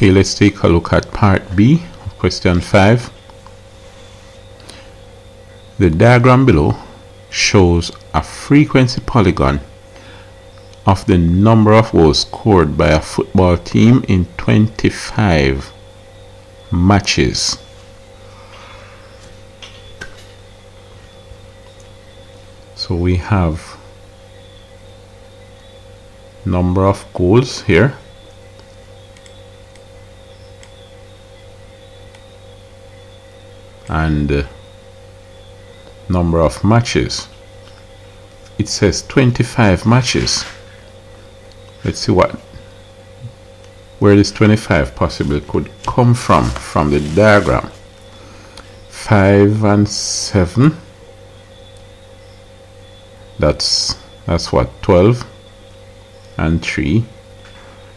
Okay, let's take a look at part B, of question 5. The diagram below shows a frequency polygon of the number of goals scored by a football team in 25 matches. So we have number of goals here and uh, number of matches. It says 25 matches. Let's see what where this 25 possibly could come from from the diagram. 5 and 7 that's that's what 12 and 3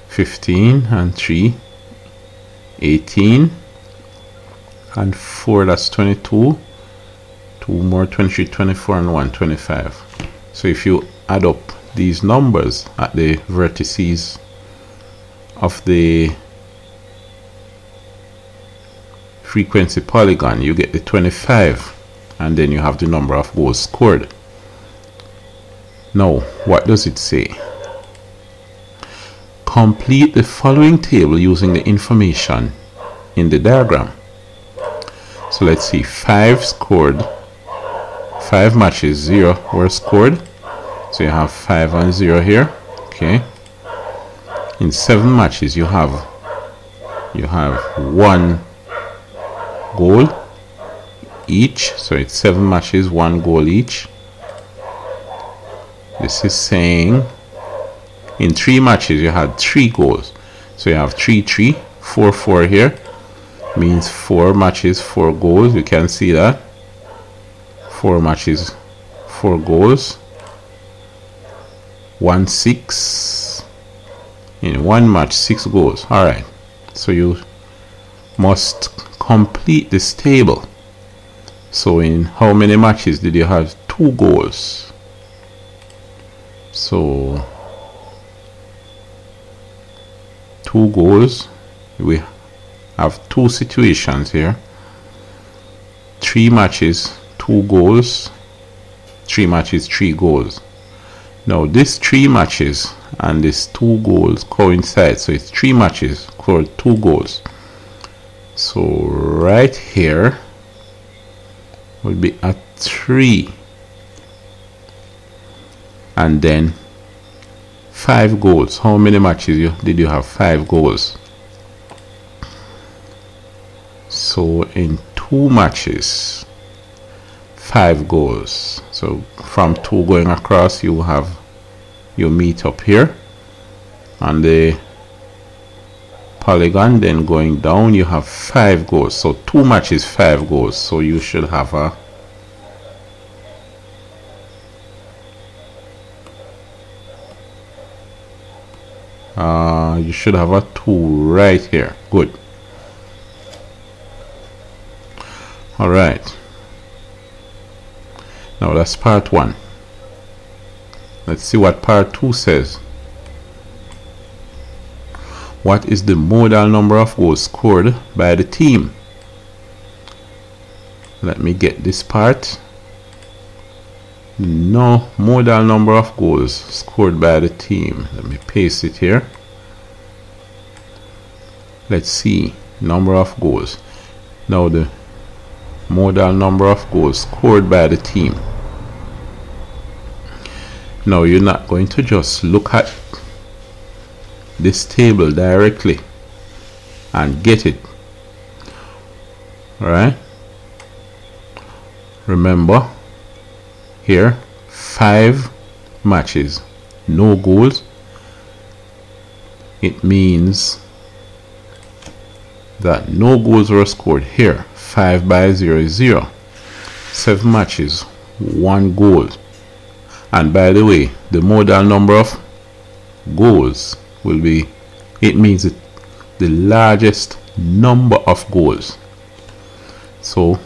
15 and 3 18 and 4 that's 22 2 more 23 24 and 1 25 so if you add up these numbers at the vertices of the frequency polygon you get the 25 and then you have the number of goals scored. Now what does it say? Complete the following table using the information in the diagram so let's see. 5 scored. 5 matches 0 were scored. So you have 5 and 0 here. Okay. In 7 matches you have you have 1 goal each. So it's 7 matches 1 goal each. This is saying in 3 matches you had 3 goals. So you have 3 3 4 4 here means 4 matches 4 goals. You can see that. Four matches four goals. One six. In one match six goals. All right. So you must complete this table. So in how many matches did you have? Two goals. So two goals. We have two situations here. Three matches two goals. Three matches three goals. Now this three matches and this two goals coincide. So it's three matches for two goals. So right here will be a three. And then five goals. How many matches you did you have? Five goals so in two matches. Five goals. So from two going across you have you meet up here. On the polygon then going down you have five goals. So two matches five goals. So you should have a uh, you should have a two right here. Good all right now that's part one. Let's see what part two says. What is the modal number of goals scored by the team? Let me get this part. No modal number of goals scored by the team. Let me paste it here. Let's see number of goals. Now the modal number of goals scored by the team. Now you're not going to just look at this table directly and get it. Alright? Remember here five matches, no goals. It means that no goals were scored here. 5 by 0 is 0. 7 matches, 1 goal. And by the way the modal number of goals will be it means it, the largest number of goals. So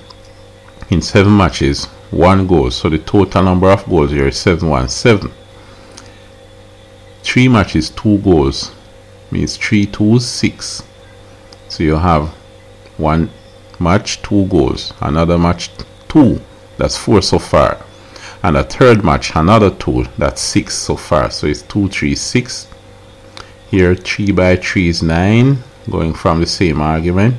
in seven matches one goal. So the total number of goals here is 717 three matches two goals means three two six so you have one match two goals another match two. That's four so far. And a third match another two. That's six so far. So it's two three six. Here 3 by 3 is 9 going from the same argument.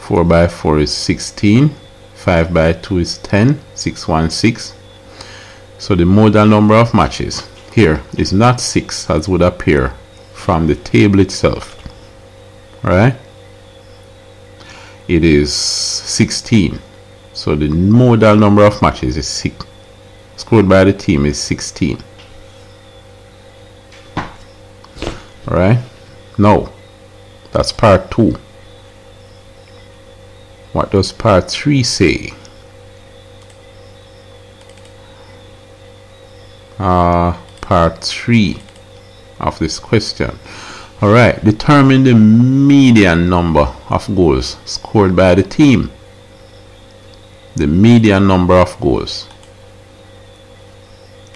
4 by 4 is 16 5 by 2 is 10 616 so the modal number of matches here is not 6 as would appear from the table itself right? It is 16 so the modal number of matches is 6 scored by the team is 16 alright now that's part 2 what does part 3 say? Uh, part 3 of this question alright determine the median number of goals scored by the team. The median number of goals.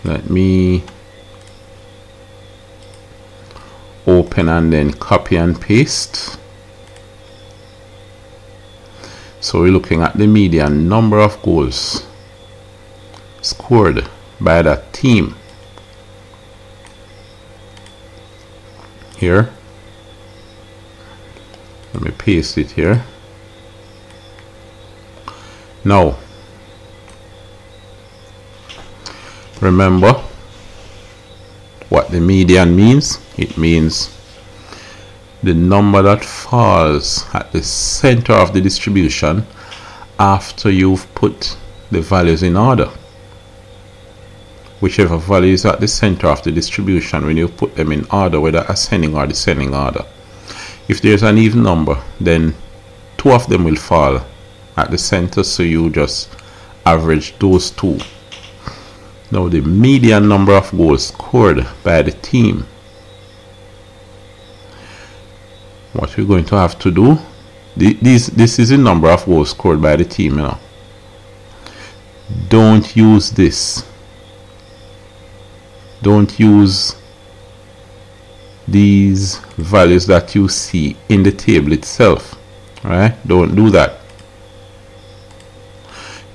Let me open and then copy and paste. So we're looking at the median number of goals scored by that team here. Let me paste it here. Now remember what the median means? It means the number that falls at the center of the distribution after you've put the values in order whichever value is at the center of the distribution when you put them in order whether ascending or descending order. If there's an even number then two of them will fall at the center so you just average those two. Now the median number of goals scored by the team. What we're going to have to do this this is the number of goals scored by the team you know. Don't use this don't use these values that you see in the table itself right? Don't do that.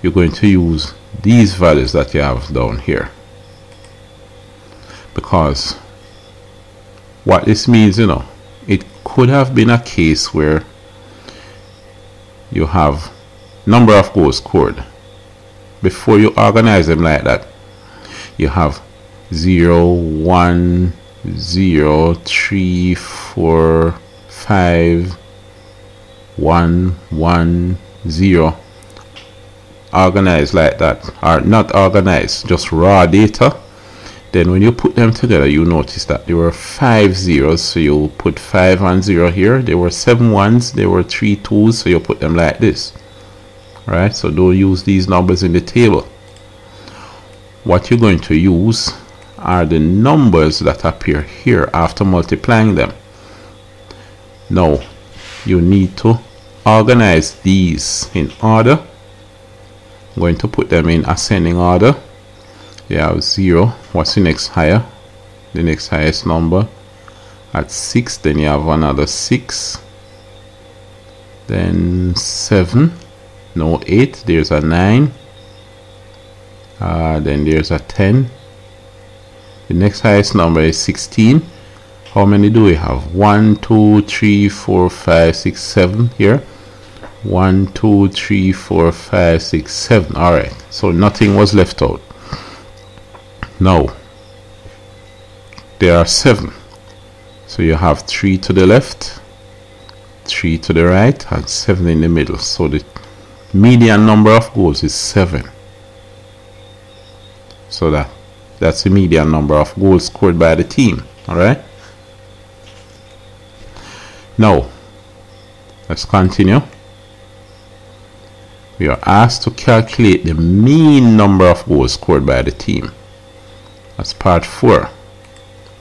You're going to use these values that you have down here. Because what this means you know it could have been a case where you have number of goals scored. Before you organize them like that you have 0 1 0 3 4 5 1 1 0 organized like that. Or not organized just raw data. Then when you put them together you notice that there were five zeros. So you put five and zero here. There were seven ones. There were three twos. So you put them like this. Right? So don't use these numbers in the table. What you're going to use are the numbers that appear here after multiplying them. Now you need to organize these in order. I'm going to put them in ascending order. You have 0 what's the next higher? The next highest number at 6 then you have another 6 then 7 no 8 there's a 9 uh, then there's a 10 the next highest number is 16 how many do we have? 1 2 3 4 5 6 7 here. One two three four five six seven. All right. So nothing was left out. Now there are seven. So you have three to the left three to the right and seven in the middle. So the median number of goals is seven. So that that's the median number of goals scored by the team all right now let's continue we are asked to calculate the mean number of goals scored by the team. That's part 4.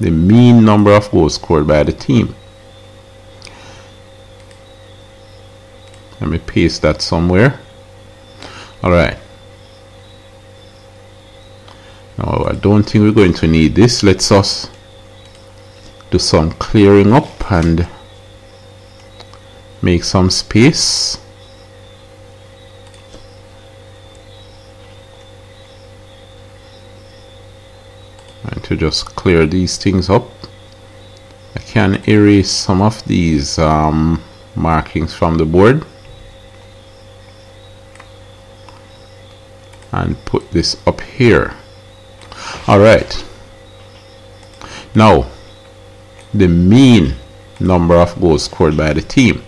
The mean number of goals scored by the team. Let me paste that somewhere. Alright. Now I don't think we're going to need this. Let's us do some clearing up and make some space. And to just clear these things up I can erase some of these um, markings from the board. And put this up here alright now the mean number of goals scored by the team.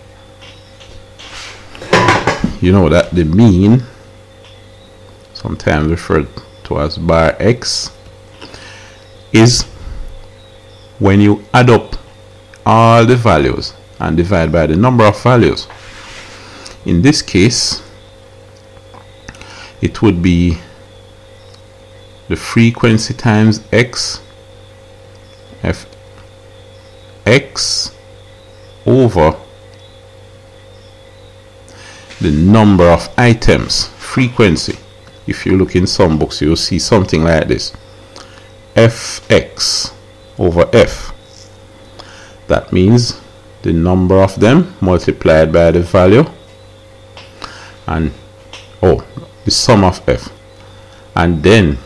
You know that the mean sometimes referred to as bar x is when you add up all the values and divide by the number of values. In this case it would be the frequency times x f x over the number of items frequency. If you look in some books you'll see something like this. Fx over f. That means the number of them multiplied by the value and oh the sum of f. And then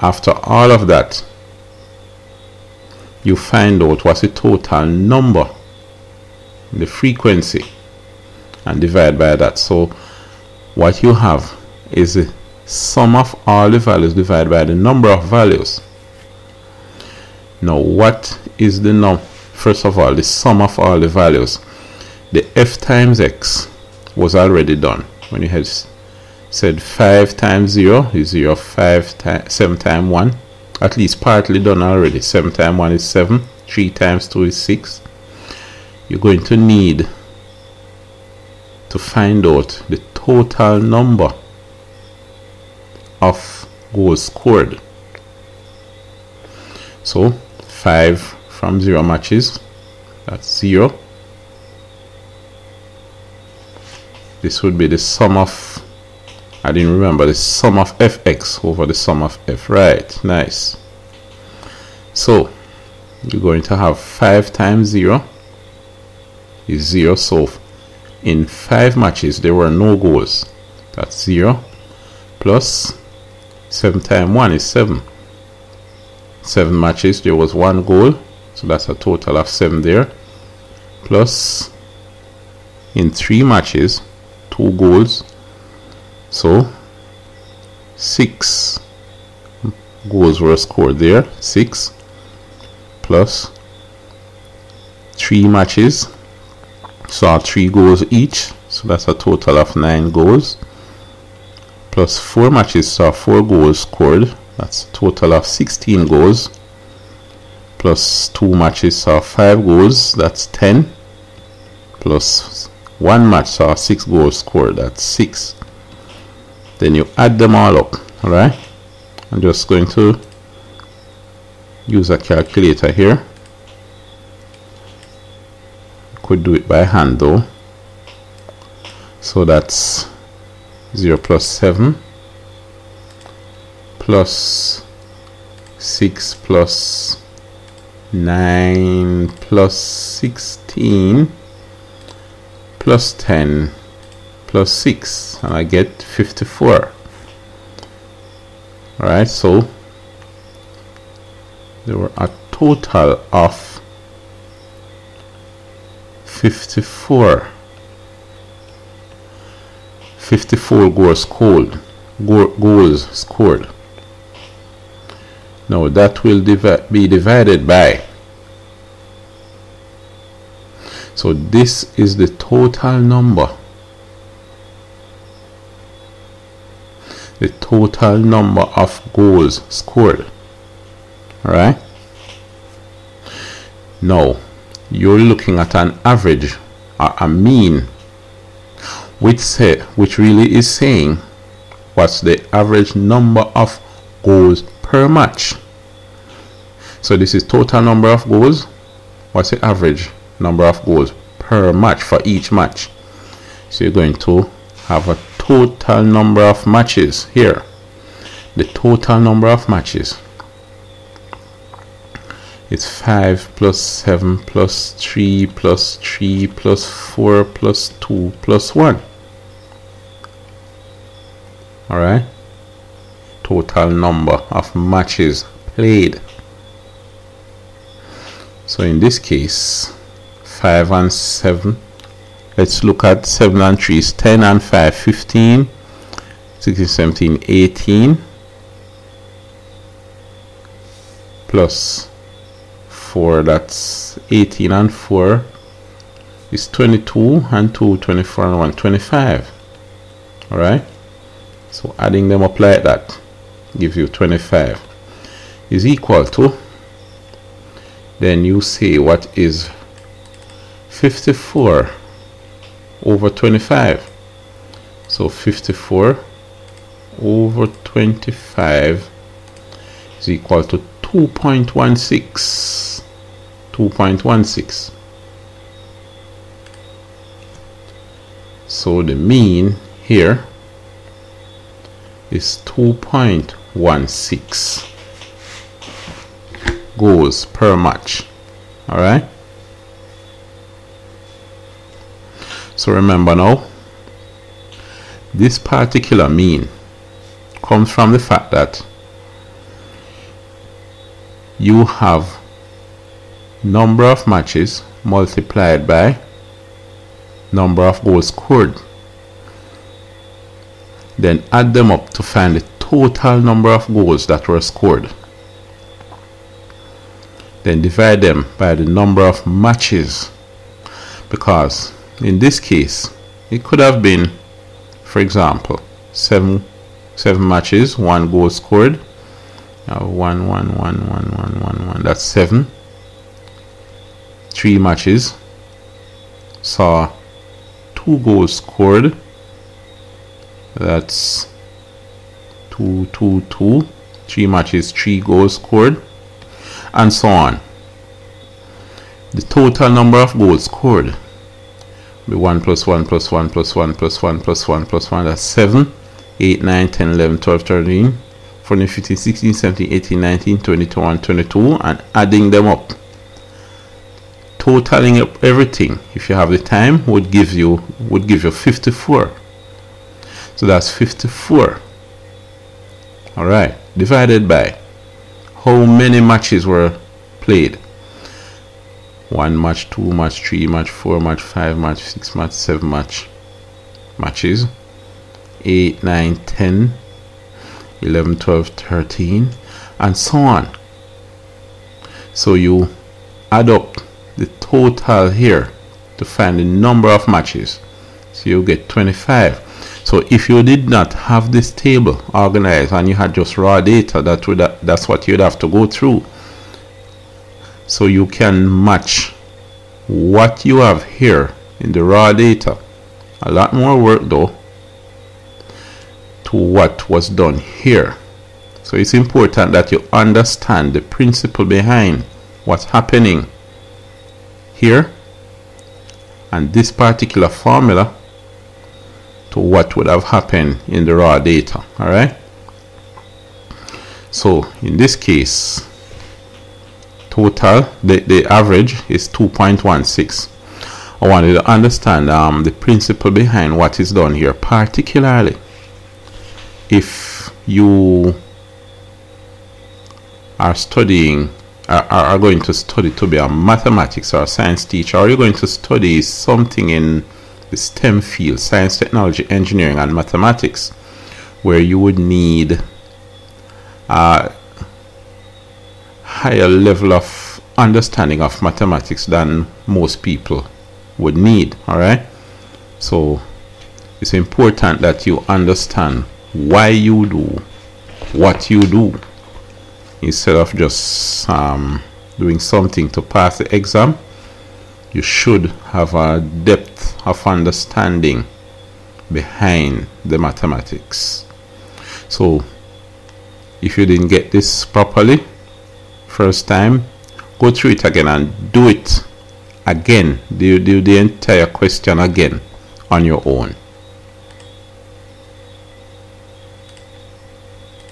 after all of that you find out what's the total number the frequency and divide by that. So what you have is the sum of all the values divided by the number of values. Now what is the num first of all the sum of all the values? The f times x was already done when you had said 5 times 0 is 0 5 times 7 times 1 at least partly done already. 7 times 1 is 7 3 times 2 is 6 you're going to need to find out the total number of goals scored. So 5 from 0 matches. That's 0 this would be the sum of I didn't remember the sum of fx over the sum of f right nice. So you're going to have 5 times 0 is 0 so in 5 matches there were no goals. That's 0 plus 7 times 1 is 7 7 matches there was 1 goal so that's a total of 7 there. Plus in 3 matches two goals so six goals were scored there. Six plus three matches. So three goals each. So that's a total of nine goals. Plus four matches. So four goals scored. That's a total of 16 goals. Plus two matches. So five goals. That's 10 plus one match. So six goals scored. That's six then you add them all up all right I'm just going to use a calculator here. Could do it by hand though. So that's 0 plus 7 plus 6 plus 9 plus 16 plus 10 plus 6 and I get 54 alright so there were a total of 54 54 goals scored goals scored. Now that will divi be divided by so this is the total number total number of goals scored. Alright? Now you're looking at an average or a mean which say which really is saying what's the average number of goals per match. So this is total number of goals. What's the average number of goals per match for each match? So you're going to have a total number of matches. Here. The total number of matches. It's 5 plus 7 plus 3 plus 3 plus 4 plus 2 plus 1 alright? Total number of matches played. So in this case 5 and 7 let's look at 7 and 3 is 10 and 5 15 16 17 18 plus 4 that's 18 and 4 is 22 and 2 24 and 1 25 alright so adding them up like that gives you 25 is equal to then you say what is 54 over 25 so 54 over 25 is equal to 2.16 2.16 so the mean here is 2.16 goals per match. All right so remember now this particular mean comes from the fact that you have number of matches multiplied by number of goals scored. Then add them up to find the total number of goals that were scored. Then divide them by the number of matches. Because in this case it could have been for example seven seven matches one goal scored. Uh, one one one one one one one that's seven. Three matches. Saw two goals scored. That's two, two, two. Three matches three goals scored. And so on. The total number of goals scored be 1 plus 1 plus 1 plus 1 plus 1 plus 1 plus 1 that's 7 8 9 10 11 12 13 14 15 16 17 18 19 20 21 22 and adding them up. Totaling up everything if you have the time would give you would give you 54 so that's 54 all right divided by how many matches were played one match two match three match four match five match six match seven match matches. 8 9 10 11 12 13 and so on. So you add up the total here to find the number of matches. So you get 25 so if you did not have this table organized and you had just raw data that would that's what you'd have to go through so you can match what you have here in the raw data. A lot more work though to what was done here. So it's important that you understand the principle behind what's happening here and this particular formula to what would have happened in the raw data all right? So in this case total the, the average is 2.16 I wanted to understand um, the principle behind what is done here particularly if you are studying are, are going to study to be a mathematics or a science teacher or you're going to study something in the STEM field, science, technology, engineering, and mathematics, where you would need a higher level of understanding of mathematics than most people would need. All right, so it's important that you understand why you do what you do instead of just um, doing something to pass the exam you should have a depth of understanding behind the mathematics so if you didn't get this properly first time go through it again and do it again. Do, do the entire question again on your own